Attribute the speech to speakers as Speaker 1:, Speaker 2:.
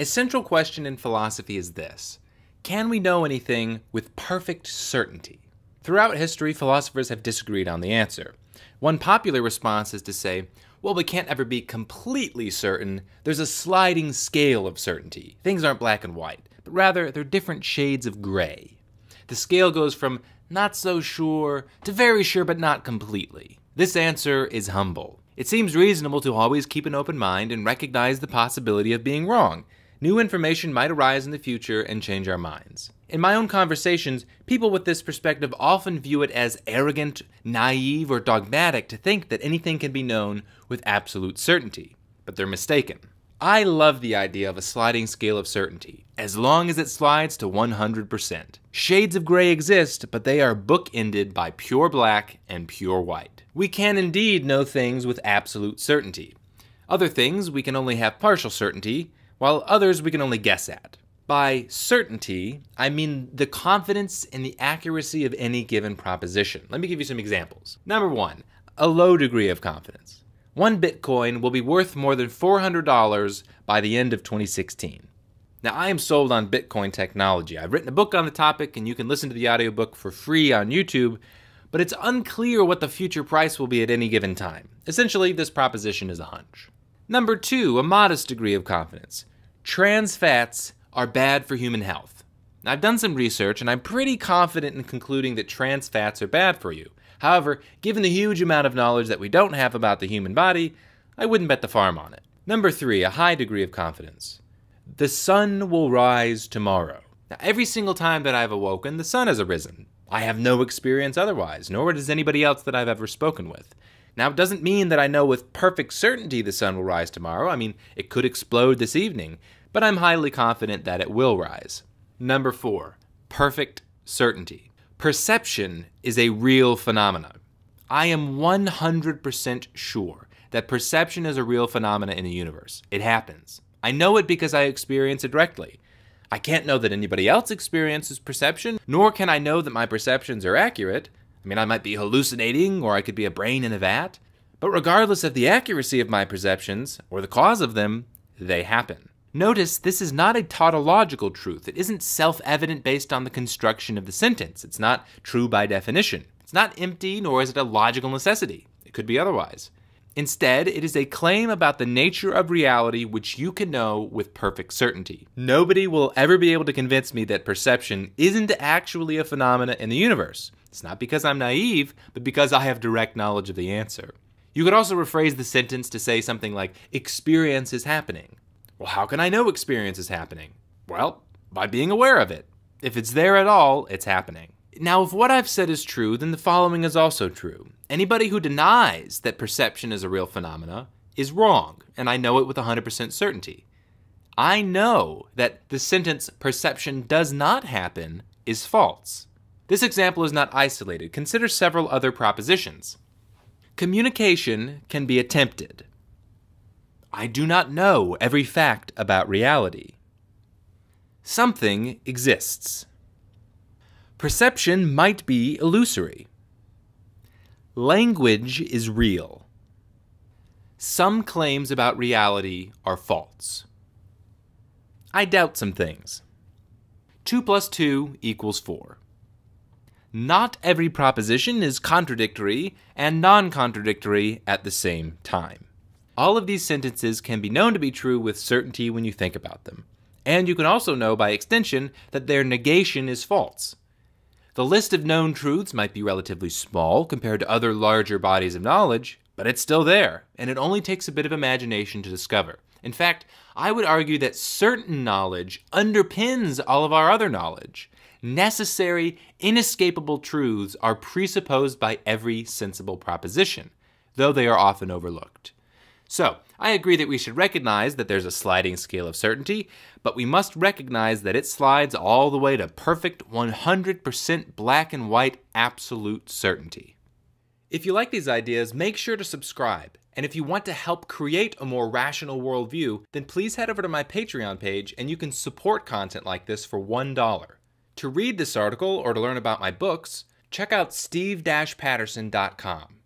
Speaker 1: A central question in philosophy is this Can we know anything with perfect certainty? Throughout history, philosophers have disagreed on the answer. One popular response is to say, well, we can't ever be completely certain. There's a sliding scale of certainty. Things aren't black and white, but rather they're different shades of gray. The scale goes from not so sure to very sure but not completely. This answer is humble. It seems reasonable to always keep an open mind and recognize the possibility of being wrong. New information might arise in the future and change our minds. In my own conversations, people with this perspective often view it as arrogant, naive, or dogmatic to think that anything can be known with absolute certainty. But they're mistaken. I love the idea of a sliding scale of certainty, as long as it slides to 100%. Shades of gray exist, but they are book-ended by pure black and pure white. We can indeed know things with absolute certainty. Other things we can only have partial certainty, while others we can only guess at. By certainty, I mean the confidence in the accuracy of any given proposition. Let me give you some examples. Number one, a low degree of confidence one Bitcoin will be worth more than $400 by the end of 2016. Now, I am sold on Bitcoin technology. I've written a book on the topic, and you can listen to the audiobook for free on YouTube, but it's unclear what the future price will be at any given time. Essentially, this proposition is a hunch. Number two, a modest degree of confidence. Trans fats are bad for human health. Now, I've done some research, and I'm pretty confident in concluding that trans fats are bad for you. However, given the huge amount of knowledge that we don't have about the human body, I wouldn't bet the farm on it. Number three, a high degree of confidence. The sun will rise tomorrow. Now, every single time that I've awoken, the sun has arisen. I have no experience otherwise, nor does anybody else that I've ever spoken with. Now, it doesn't mean that I know with perfect certainty the sun will rise tomorrow. I mean, it could explode this evening, but I'm highly confident that it will rise. Number four, perfect certainty. Perception is a real phenomenon. I am 100% sure that perception is a real phenomenon in the universe. It happens. I know it because I experience it directly. I can't know that anybody else experiences perception, nor can I know that my perceptions are accurate. I mean, I might be hallucinating, or I could be a brain in a vat. But regardless of the accuracy of my perceptions, or the cause of them, they happen. Notice this is not a tautological truth. It isn't self evident based on the construction of the sentence. It's not true by definition. It's not empty, nor is it a logical necessity. It could be otherwise. Instead, it is a claim about the nature of reality which you can know with perfect certainty. Nobody will ever be able to convince me that perception isn't actually a phenomena in the universe. It's not because I'm naive, but because I have direct knowledge of the answer. You could also rephrase the sentence to say something like, experience is happening. Well, how can I know experience is happening? Well, by being aware of it. If it's there at all, it's happening. Now, if what I've said is true, then the following is also true. Anybody who denies that perception is a real phenomena is wrong, and I know it with 100% certainty. I know that the sentence perception does not happen is false. This example is not isolated. Consider several other propositions. Communication can be attempted. I do not know every fact about reality. Something exists. Perception might be illusory. Language is real. Some claims about reality are false. I doubt some things. 2 plus 2 equals 4. Not every proposition is contradictory and non contradictory at the same time. All of these sentences can be known to be true with certainty when you think about them. And you can also know by extension that their negation is false. The list of known truths might be relatively small compared to other larger bodies of knowledge, but it's still there, and it only takes a bit of imagination to discover. In fact, I would argue that certain knowledge underpins all of our other knowledge. Necessary, inescapable truths are presupposed by every sensible proposition, though they are often overlooked. So, I agree that we should recognize that there's a sliding scale of certainty, but we must recognize that it slides all the way to perfect 100% black and white absolute certainty. If you like these ideas, make sure to subscribe. And if you want to help create a more rational worldview, then please head over to my Patreon page and you can support content like this for $1. To read this article or to learn about my books, check out steve-patterson.com.